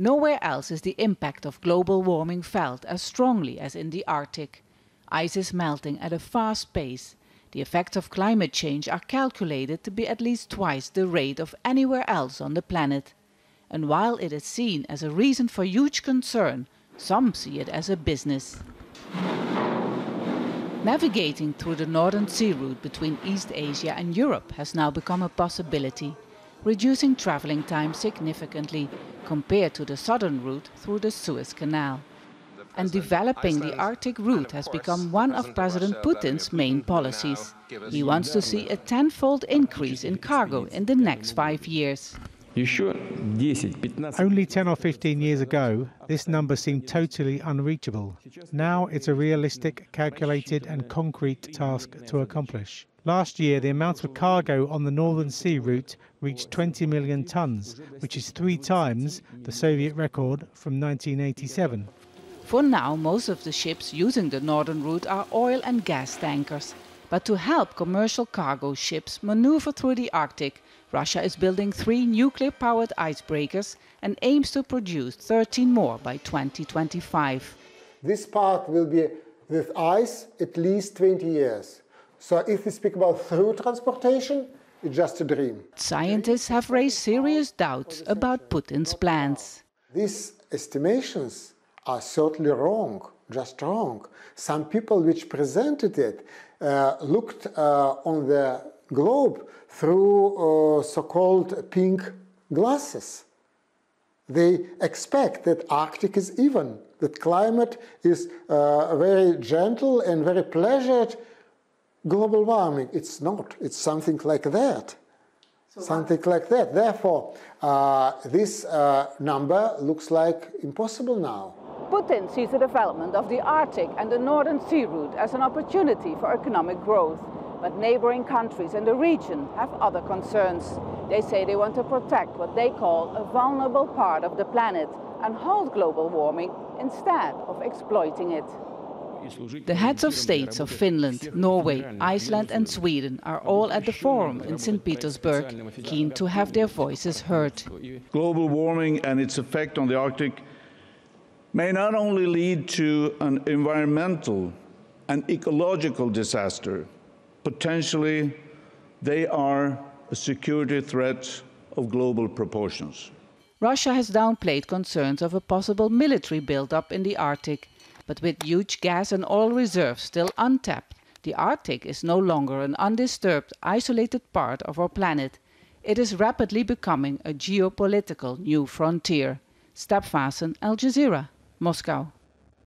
Nowhere else is the impact of global warming felt as strongly as in the Arctic. Ice is melting at a fast pace. The effects of climate change are calculated to be at least twice the rate of anywhere else on the planet. And while it is seen as a reason for huge concern, some see it as a business. Navigating through the Northern Sea route between East Asia and Europe has now become a possibility, reducing travelling time significantly compared to the southern route through the Suez Canal. And developing the Arctic route has become one of President Putin's main policies. He wants to see a tenfold increase in cargo in the next five years. Only 10 or 15 years ago, this number seemed totally unreachable. Now it's a realistic, calculated, and concrete task to accomplish. Last year, the amount of cargo on the Northern Sea route reached 20 million tons, which is three times the Soviet record from 1987. For now, most of the ships using the northern route are oil and gas tankers. But to help commercial cargo ships maneuver through the Arctic, Russia is building three nuclear-powered icebreakers and aims to produce 13 more by 2025. This part will be with ice at least 20 years. So if we speak about through transportation, it's just a dream. Scientists have raised serious doubts about Putin's plans. These estimations are certainly wrong, just wrong. Some people which presented it uh, looked uh, on the globe through uh, so-called pink glasses. They expect that Arctic is even, that climate is uh, very gentle and very pleasured. Global warming, it's not. It's something like that. So something like that. Therefore, uh, this uh, number looks like impossible now. Putin sees the development of the Arctic and the Northern Sea route as an opportunity for economic growth. But neighboring countries in the region have other concerns. They say they want to protect what they call a vulnerable part of the planet and halt global warming instead of exploiting it. The heads of states of Finland, Norway, Iceland and Sweden are all at the forum in St. Petersburg, keen to have their voices heard. Global warming and its effect on the Arctic may not only lead to an environmental and ecological disaster, potentially they are a security threat of global proportions. Russia has downplayed concerns of a possible military buildup in the Arctic, but with huge gas and oil reserves still untapped, the Arctic is no longer an undisturbed, isolated part of our planet. It is rapidly becoming a geopolitical new frontier. Step Al Jazeera, Moscow.